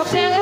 Roxanne.